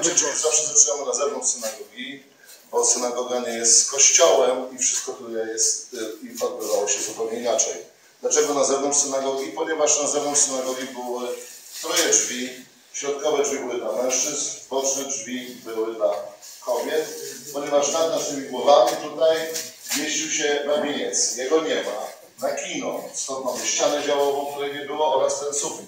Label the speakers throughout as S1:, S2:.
S1: wycieczki zawsze zaczynamy na zewnątrz synagogi, bo synagoga nie jest kościołem i wszystko tutaj jest y, i odbywało się zupełnie inaczej. Dlaczego na zewnątrz synagogi? Ponieważ na zewnątrz synagogi były troje drzwi. Środkowe drzwi były dla mężczyzn, boczne drzwi były dla kobiet, ponieważ nad naszymi głowami tutaj mieścił się babieniec. Jego nie ma. Na kino, stąd mamy ścianę działową, której nie było oraz ten sufit.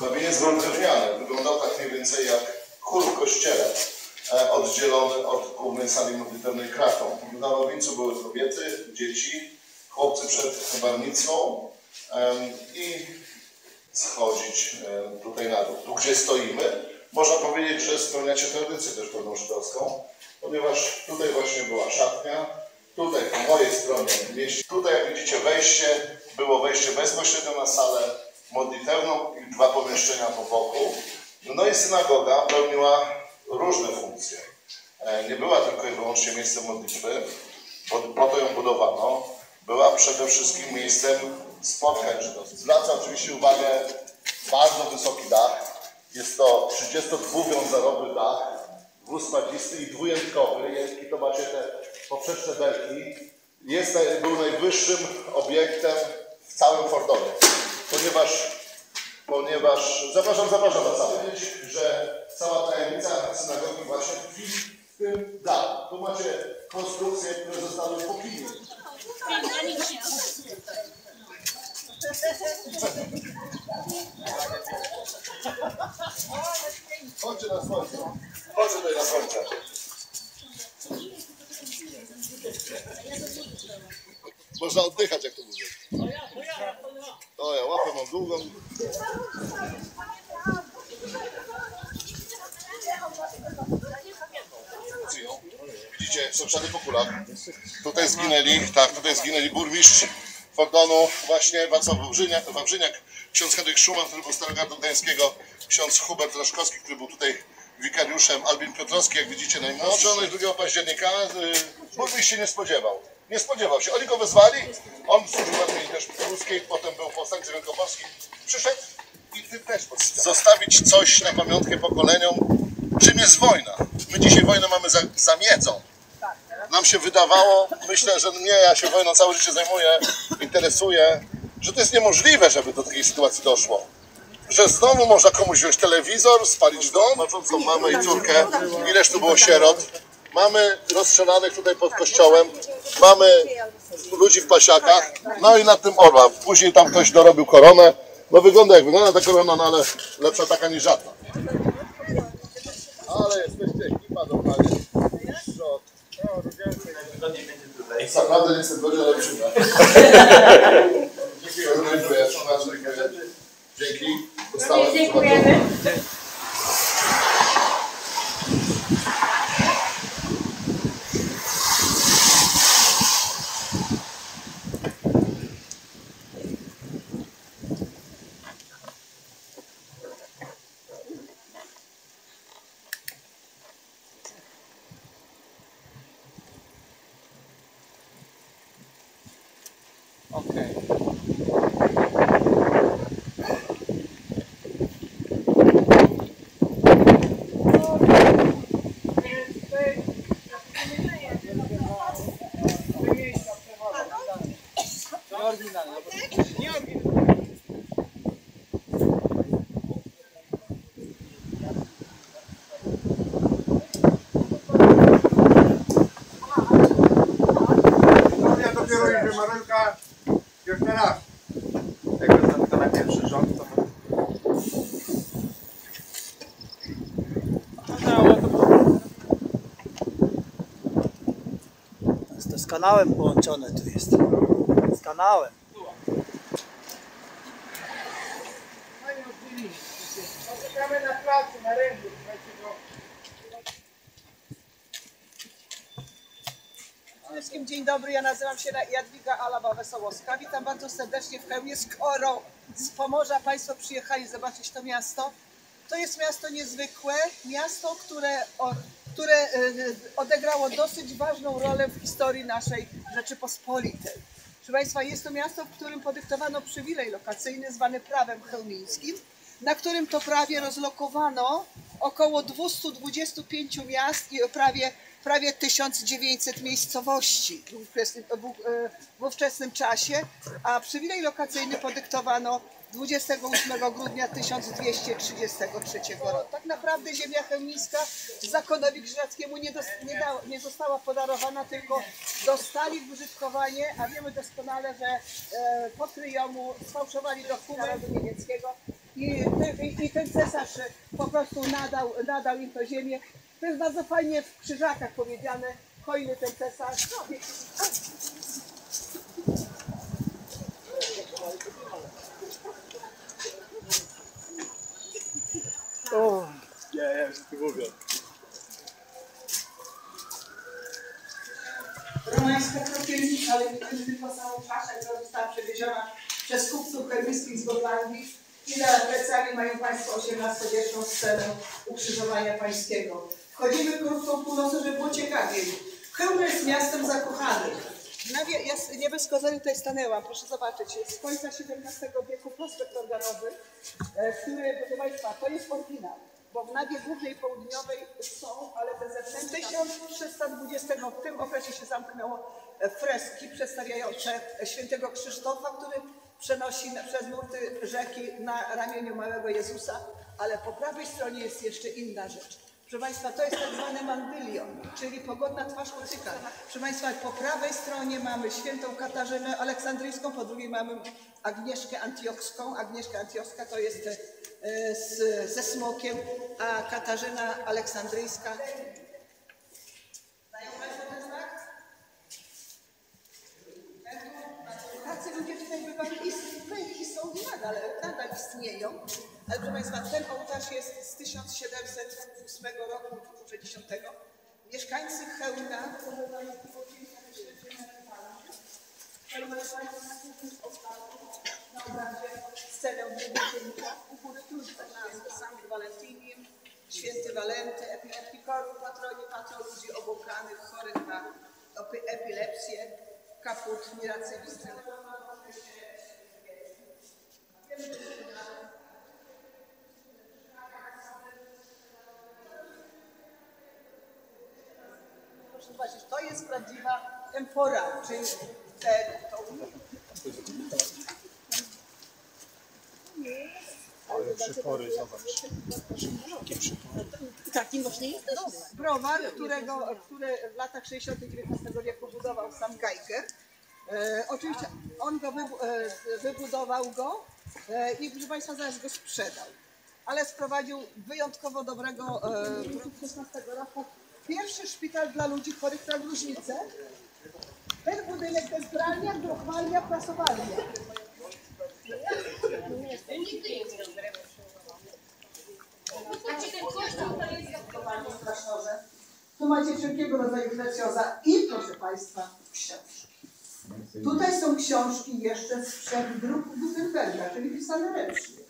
S1: Babieniec był drewniany, wyglądał tak mniej więcej jak kul w kościele, e, oddzielony od głównej sali modlitewnej kratą. Na ławieńcu były kobiety, dzieci, chłopcy przed chybarnicą em, i schodzić e, tutaj na dół. Tu, gdzie stoimy, można powiedzieć, że spełniacie tradycję też pewną żydowską, ponieważ tutaj właśnie była szatnia, tutaj po mojej stronie mieści, tutaj jak widzicie wejście, było wejście bezpośrednio na salę modlitewną i dwa pomieszczenia po boku. No i synagoga pełniła różne funkcje. E, Nie była tylko i wyłącznie miejscem modlitwy, bo po to ją budowano. Była przede wszystkim miejscem spotkań żydowskich. Zwraca oczywiście uwagę bardzo wysoki dach. Jest to 32-wiązarowy dach, dwuspadzisty i dwujętkowy. Jest, I to macie te poprzeczne belki. Jest, był najwyższym obiektem w całym Fordonie, ponieważ ponieważ zapraszam, zapraszam na salę, że cała tajemnica synagogi właśnie tkwi w tym dachu. Tu macie konstrukcje, które zostały po kinie. Chodźcie na słońce. Chodźcie tutaj na słońce. Można oddychać, jak to mówię. O ja łapę mam długą. Widzicie, są kulach. Tutaj zginęli, tak, tutaj zginęli burmistrz Fordonu, właśnie Wacław Wawrzyniak, Wawrzyniak ksiądz Henryk Szuman, który był starogardu gdańskiego, ksiądz Hubert Raszkowski, który był tutaj wikariuszem, Albin Piotrowski, jak widzicie najmłodszy. No i 2 października y, burmistrz się nie spodziewał. Nie spodziewał się. Oni go wezwali, on służył armii też pruskiej, potem był powstańcem wielkopolskim. Przyszedł i ty też podstał. Zostawić coś na pamiątkę pokoleniom, czym jest wojna. My dzisiaj wojnę mamy za, za miedzą. Nam się wydawało, myślę, że nie, ja się wojną całe życie zajmuję, interesuję, że to jest niemożliwe, żeby do takiej sytuacji doszło. Że znowu można komuś wziąć telewizor, spalić dom, marzącą mamę i córkę, ileż tu było sierot. Mamy rozstrzelanych tutaj pod kościołem, mamy ludzi w pasiakach, no i nad tym orła. Później tam ktoś dorobił koronę. No wygląda jak wygląda ta korona, no ale lepsza taka niż żadna. Ale jesteście ekipa normalnie. Szok. Naprawdę nie chcę godzin, ale. Dziękuję, dziękuję. Dziękuję. Dzięki. Dostałem.
S2: Dziękujemy.
S3: Kanałem połączone tu jest. Z kanałem.
S4: Na placu, na rynku.
S5: wszystkim dzień dobry, ja nazywam się Jadwiga Alaba Wesołowska. Witam bardzo serdecznie w Chełmie, skoro z Pomorza Państwo przyjechali zobaczyć to miasto. To jest miasto niezwykłe, miasto, które, które e, odegrało dosyć ważną rolę w historii naszej Rzeczypospolitej. Proszę Państwa, jest to miasto, w którym podyktowano przywilej lokacyjny zwany prawem chełmińskim. na którym to prawie rozlokowano około 225 miast i prawie, prawie 1900 miejscowości w ówczesnym, e, w ówczesnym czasie, a przywilej lokacyjny podyktowano 28 grudnia 1233 roku. Tak naprawdę ziemia chełmińska zakonowi krzyżackiemu nie, nie, nie została podarowana, tylko dostali w użytkowanie, a wiemy doskonale, że e, po Kryjomu sfałszowali dokument niemieckiego i, i, i ten cesarz po prostu nadał, nadał im to ziemię. To jest bardzo fajnie w krzyżakach powiedziane, hojny ten cesarz.
S3: O, nie, ja już tu mówię.
S5: romańska krokielnica, ale wiem tylko samą czaszę, która została przewieziona przez kupców kelmickich z Gotlandii i na plecami mają Państwo XVIII-wieczną scenę ukrzyżowania pańskiego. Wchodzimy krótką północą, żeby było ciekawiej. Chełm jest miastem zakochanym. Na wie, ja nie bez kozery tutaj stanęłam, proszę zobaczyć, z końca XVII wieku prospekt organowy, e, który, proszę Państwa, to jest oryginał, bo w nawie głównej południowej są, ale te zewnętrzne... 1320 w tym okresie się zamknęło e, freski przedstawiające świętego Krzysztofa, który przenosi przez nurty rzeki na ramieniu małego Jezusa, ale po prawej stronie jest jeszcze inna rzecz. Proszę Państwa, to jest tak zwany mandylion, czyli pogodna twarz kucyka. Proszę Państwa, po prawej stronie mamy świętą Katarzynę Aleksandryjską, po drugiej mamy Agnieszkę Antiochską. Agnieszka Antiochska to jest e, z, ze smokiem, a Katarzyna Aleksandryjska. Znają Państwo ten? Tacy ludzie tutaj bywają i i są nadal, nadal istnieją. Ale proszę Państwa, ten ołtarz jest z 1708 roku, może 10. Mieszkańcy Chełmna na obrazie scenę Wielkiego u góry Trójca, jest Sankt Valentinium, święty Walenty, epi- epikorum, patroni, patron ludzi obłąkanych, chorych na epilepsję, kaput, miracywizm. Proszę to jest prawdziwa empora, czyli ten, to browar, którego, który w latach 60. XIX wieku budował sam Geiger. E, oczywiście on go wybu- e, wybudował go e, i proszę Państwa zaraz go sprzedał. Ale sprowadził wyjątkowo dobrego e, w roku 16 roku pierwszy szpital dla ludzi chorych na gruźlicę. Ten budynek to jest prasowarnia. w klasztorze. Tu macie wszelkiego rodzaju precjoza i proszę Państwa książki. Tutaj są książki jeszcze sprzed druku Gutenberga, czyli pisane ręcznie.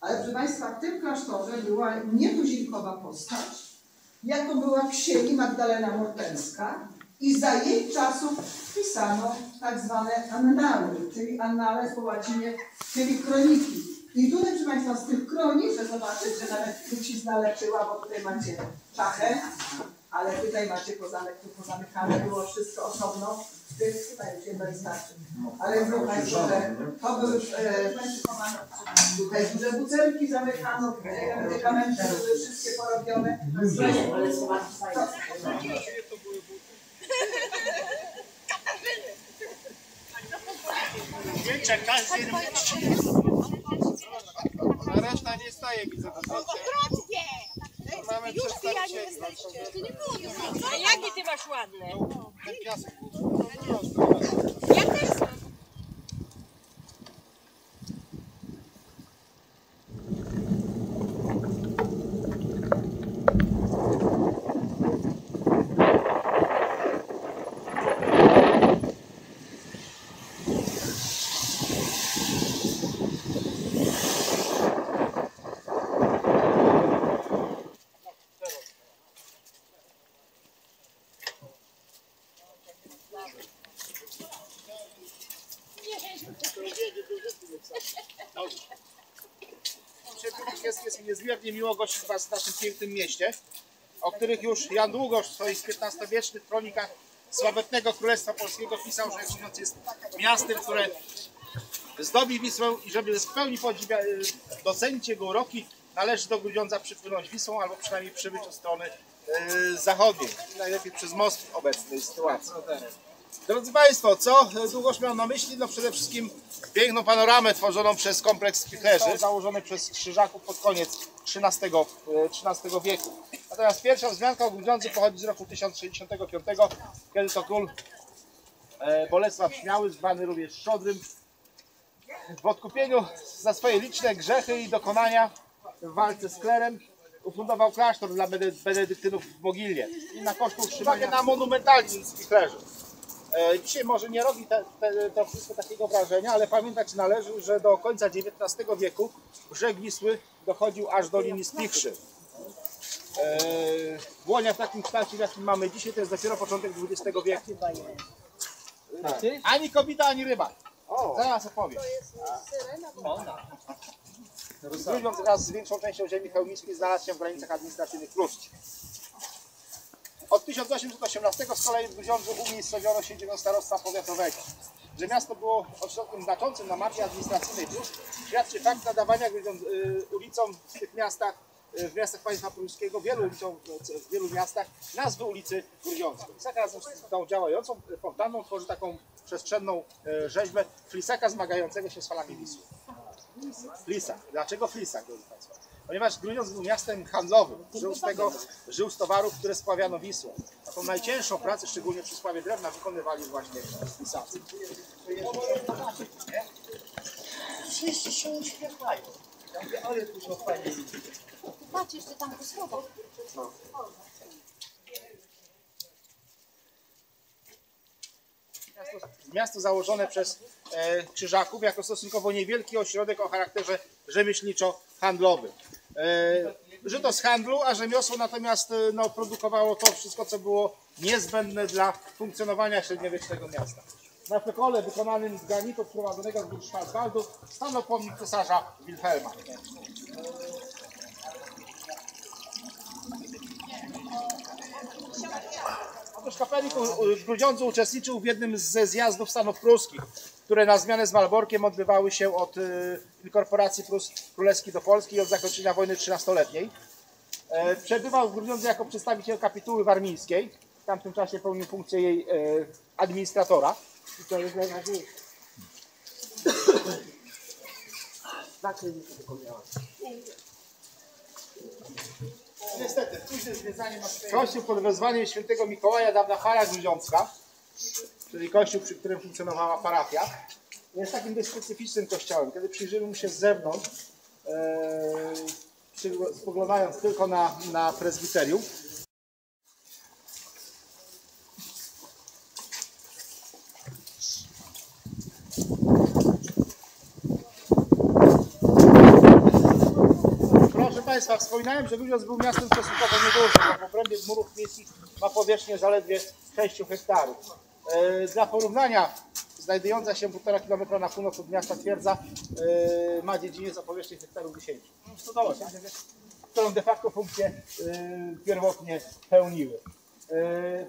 S5: Ale proszę Państwa, w tym klasztorze była nietuzinkowa postać, jaką była księgi Magdalena Mortenska i za jej czasów pisano tak zwane annały, czyli annales po łacinie, czyli kroniki. I tutaj, proszę Państwa, z tych kronik, że zobaczyć, że nawet trucizna leczyła, bo tutaj macie czachę, ale tutaj macie pozamek, tu pozamykane, było wszystko osobno. Tych tutaj już jedno wystarczy. Ale wie Państwo, że to były e, tutaj duże butelki zamykano, tutaj medykamenty były wszystkie porobione.
S3: Zdjęcia każdy
S4: A reszta nie staje, widzę.
S2: Odwrotnie!
S4: Mamy
S2: Już pijani jesteście. Nie było
S6: A jakie ty masz ładne?
S4: Ten piasek. Niezmiernie miło gościć Was w naszym pięknym mieście, o których już Jan Długosz w swoich XV-wiecznych kronikach sławetnego Królestwa Polskiego pisał, że Grudziądz jest miastem, które zdobi Wisłę i żeby w pełni podziwia, y, docenić jego uroki, należy do Grudziądza przypłynąć Wisłą albo przynajmniej przybyć od strony y, zachodniej. Najlepiej przez most w obecnej sytuacji. Drodzy Państwo, co Długosz miał na myśli? No przede wszystkim piękną panoramę tworzoną przez kompleks spichlerzy, założony przez Krzyżaków pod koniec XIII, e, XIII wieku. Natomiast pierwsza wzmianka o Grudziądzu pochodzi z roku 1065, kiedy to król e, Bolesław Śmiały, zwany również Szczodrym, w odkupieniu za swoje liczne grzechy i dokonania w walce z klerem ufundował klasztor dla bene- benedyktynów w Mogilnie i na koszt utrzymania na monumentalni spichlerzy. E, Dzisiaj może nie robi te, te, to wszystko takiego wrażenia, ale pamiętać należy, że do końca XIX wieku brzeg Wisły dochodził aż do linii Spichrzy. E, Błonia w takim kształcie, w jakim mamy dzisiaj, to jest dopiero początek XX wieku. Ani kobieta, ani ryba. Zaraz opowiem. Grudziądz wraz z większą częścią ziemi chełmiskiej znalazł się w granicach administracyjnych Pruszcz. Od 1818 z kolei w Grudziądzu umiejscowiono siedzibę starostwa powiatowego. Że miasto było ośrodkiem znaczącym na mapie administracyjnej Pruszcz, świadczy fakt nadawania Grudziądz, y, ulicom w tych miastach, y, w miastach państwa pruskiego, wielu ulicom y, w wielu miastach, nazwy ulicy Grudziąckiej. Flisaka razem z tą działającą fontanną tworzy taką przestrzenną y, rzeźbę Flisaka zmagającego się z falami Wisły. Flisak. Dlaczego Flisak, drodzy Państwo? Ponieważ Grudziądz był miastem handlowym. Żył z tego, żył z towarów, które spławiano Wisłą. A tą najcięższą pracę, szczególnie przy spławie drewna, wykonywali właśnie Flisacy.
S3: Wszyscy się uśmiechają. Ja mówię, ale.
S6: Patrz, jeszcze tam po schodach.
S4: Miasto, miasto założone przez e, Krzyżaków jako stosunkowo niewielki ośrodek o charakterze rzemieślniczo-handlowym. E, żyto z handlu, a rzemiosło natomiast e, no, produkowało to wszystko, co było niezbędne dla funkcjonowania średniowiecznego miasta. Na pekole wykonanym z granitu wprowadzonego z gór Schwarzwaldu stanął pomnik cesarza Wilhelma. Otóż kapelik w Grudziądzu uczestniczył w jednym ze zjazdów Stanów Pruskich, które na zmianę z Malborkiem odbywały się od y, inkorporacji Prus Królewskiej do Polski i od zakończenia wojny trzynastoletniej. E, Przebywał w Grudziądzu jako przedstawiciel kapituły warmińskiej. W tamtym czasie pełnił funkcję jej e, administratora. I to jest najważniejsze. Znaczy, nie tylko miała. Niestety. Kościół pod wezwaniem świętego Mikołaja, dawna para grudziącka, czyli kościół, przy którym funkcjonowała parafia, jest takim dość specyficznym kościołem. Kiedy przyjrzymy mu się z zewnątrz, e, spoglądając tylko na, na prezbiterium, Proszę Państwa, wspominałem, że Grudziądz był miastem stosunkowo niedużym. Na obrębie murów miejskich ma powierzchnię zaledwie 6 hektarów. E, Dla porównania, znajdująca się 1,5 km na północ od miasta twierdza e, ma dziedziniec o powierzchni hektarów 10. Stodoła, którą de facto funkcje e, pierwotnie pełniły. E,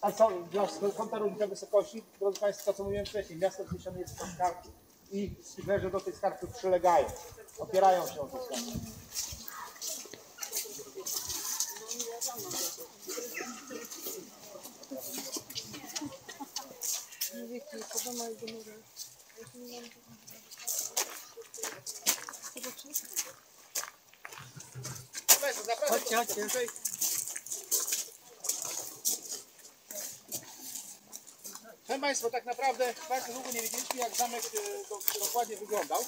S4: A co dla kąta wysokości, drodzy Państwo, co mówiłem wcześniej, miasto wzniesione jest na skarpy i spichlerze do tych skarpów przylegają, opierają się o te Chodźcie, chodźcie. Proszę Państwa, tak naprawdę bardzo długo nie wiedzieliśmy, jak zamek e, do, dokładnie wyglądał,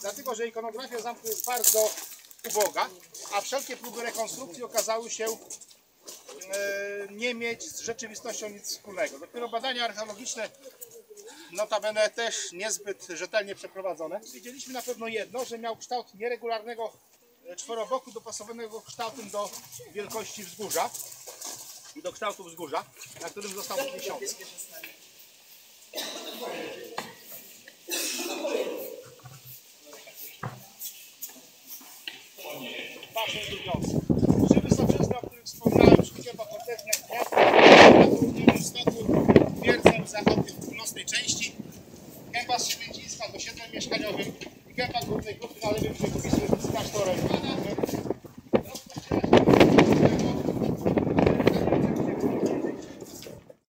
S4: dlatego że ikonografia zamku jest bardzo uboga, a wszelkie próby rekonstrukcji okazały się e, nie mieć z rzeczywistością nic wspólnego. Dopiero badania archeologiczne, notabene też niezbyt rzetelnie przeprowadzone, wiedzieliśmy na pewno jedno, że miał kształt nieregularnego e, czworoboku dopasowanego kształtem do wielkości wzgórza i do kształtu wzgórza, na którym został wzniesiony. Let's.